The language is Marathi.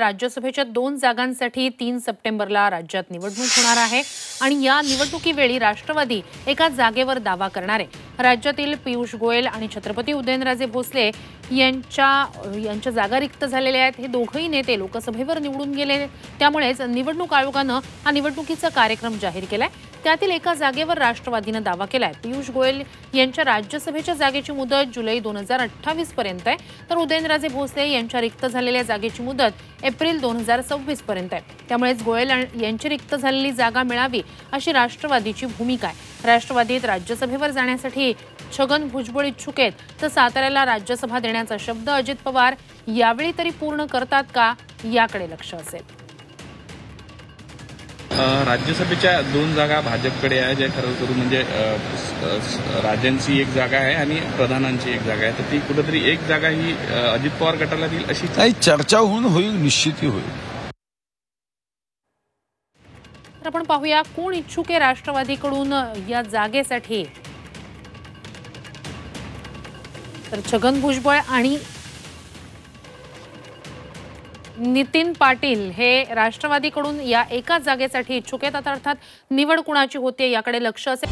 राज्यसभेच्या दोन जागांसाठी तीन सप्टेंबरला राज्यात निवडणूक होणार आहे. आणि या निवडणुकीवेळी राष्ट्रवादी एका जागेवर दावा करणार आहे. राज्यातील पियुष गोयल आणि छत्रपती उदयनराजे भोसले यांच्या यांच्या जागा रिक्त झालेल्या आहेत. हे दोघंही नेते लोकसभेवर निवडून गेले. त्यामुळेच निवडणूक आयोगानं हा निवडणुकीचा कार्यक्रम जाहीर केलाय. त्यातील एका जागेवर राष्ट्रवादीनं दावा केलाय. पियुष गोयल यांच्या राज्यसभेच्या जागेची मुदत जुलै दोन हजार अठ्ठावीस पर्यंत आहे. तर उदयनराजे भोसले यांच्या रिक्त झालेल्या जागेची मुदत एप्रिल दोन हजार सव्वीस पर्यंत आहे. त्यामुळेच गोयल आणि- यांची रिक्त झालेली जागा मिळावी अशी राष्ट्रवादीची भूमिका आहे. राष्ट्रवादीत राज्यसभेवर जाण्यासाठी छगन भुजबळ इच्छुक आहेत तर साताऱ्याला राज्यसभा देण्याचा शब्द अजित पवार यावेळी तरी पूर्ण करतात का याकडे लक्ष असेल. राज्यसभेच्या दोन जागा भाजपकडे आहे ज्या खरं करून म्हणजे राज्यांची एक जागा आहे आणि प्रधानांची एक जागा आहे. तर ती कुठेतरी एक जागा ही अजित पवार गटाला देईल अशी चर्चा होऊन होईल निश्चितही होईल. तर आपण पाहूया कोण इच्छुक आहे राष्ट्रवादीकडून या जागेसाठी. तर छगन भुजबळ आणि नितीन पाटील हे राष्ट्रवादीकडून या एकाच जागेसाठी इच्छुक आहेत. आता अर्थात निवड कुणाची होते याकडे लक्ष असेल